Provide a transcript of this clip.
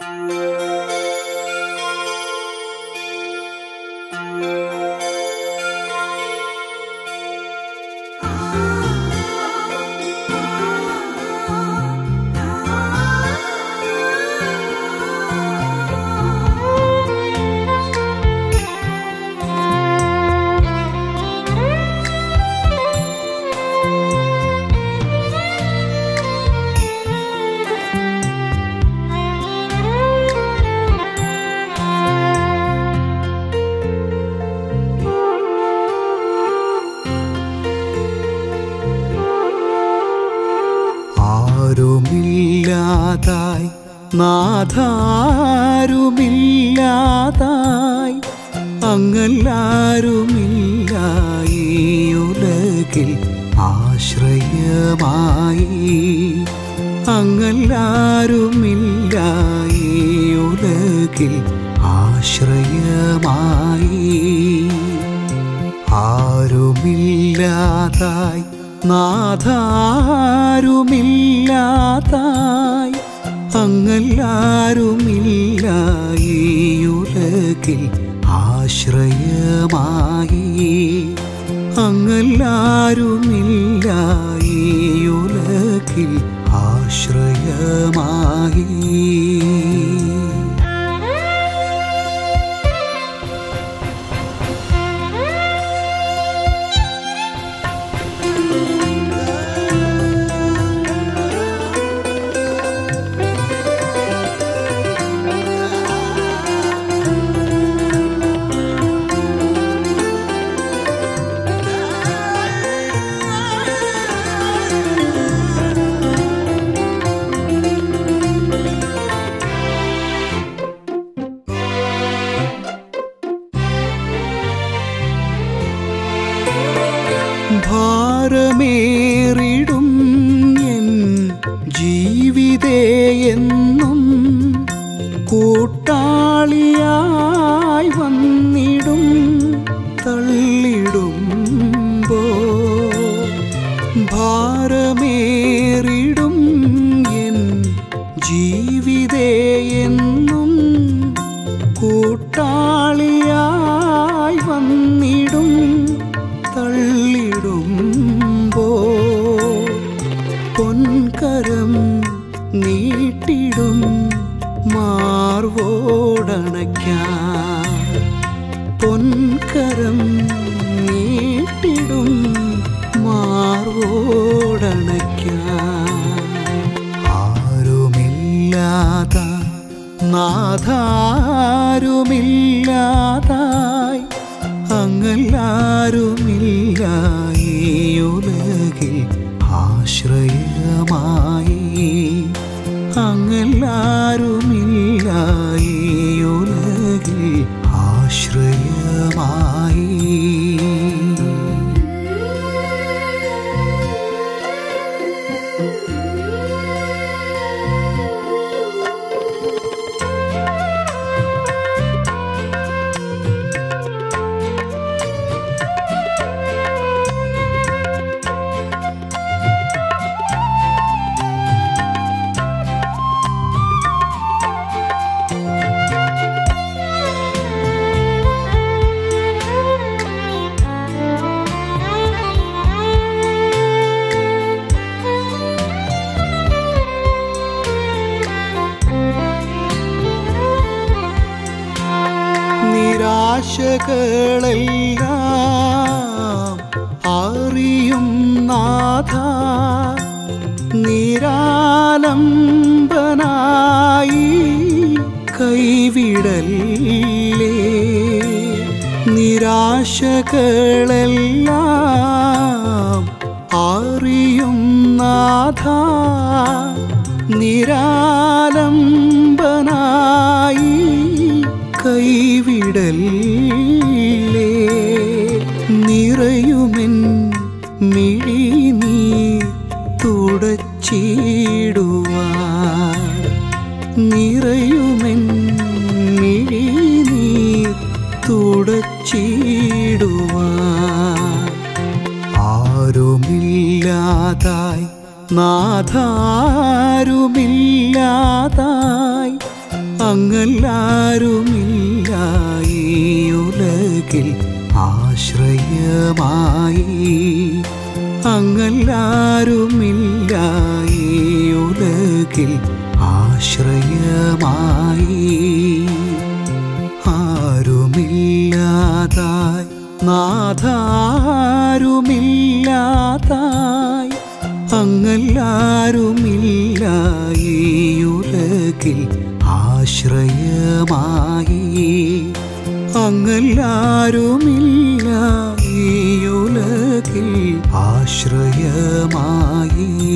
Música ആരുമില്ലാതായി നാഥാരുമില്ലാതായി. അങ്ങല്ലാരുമില്ല ഈ ഉലകിൽ ആശ്രയമായി. അങ്ങല്ലാരുമില്ല ഈ ഉലകിൽ ആശ്രയമായി. ആരുമില്ലാതായി. നാഥാരുമില്ലാതായി. അങ്ങല്ലാരുമില്ല ഈ ആശ്രയമായി. അങ്ങല്ലാരുമില്ല ഈ ആശ്രയമായി. ഭാരമേറിടും എൻ ജീവിതേയെന്നും കൂട്ടാളിയായി വന്നിടും തള്ളിടുമ്പോ ഭാരമേറിടും എൻ ജീവിതേയെന്നും കൂട്ടാളിയായി പൊൻകരം നീട്ടിടും മാർവോടണയ്ക്കാൻ പൊൻകരം അങ്ങല്ലാരുമില്ല ഈ ഉലകിൽ ആശ്രയമായി നിരാശകളെല്ലാം അറിയും നാഥ. നിരാലംബനായി കൈവിടല്ലേ? നിരാശകളെല്ലാം അറിയും നാഥ. നിരാലംബനായി കൈവിടല്ലേ? നിറയുമെൻ മിഴിനീർ തുടച്ചിടുവാൻ. നിറയുമെൻ മിഴിനീർ തുടച്ചിടുവാൻ. ആരുമില്ലാതായി നാഥാരുമില്ലാതായി അങ്ങല്ലാരുമില്ല ഈ ആശ്രയമായി. അങ്ങല്ലാരുമില്ല ഈ ഉലകിൽ ആശ്രയമായി. ആരുമില്ലാതായി നാഥാരുമില്ലാതായി. അങ്ങല്ലാരുമില്ല ഈ ഉലകിൽ ആശ്രയമായി. അങ്ങല്ലാരുമില്ല ഈ ഉലകിൽ ആശ്രയമായി.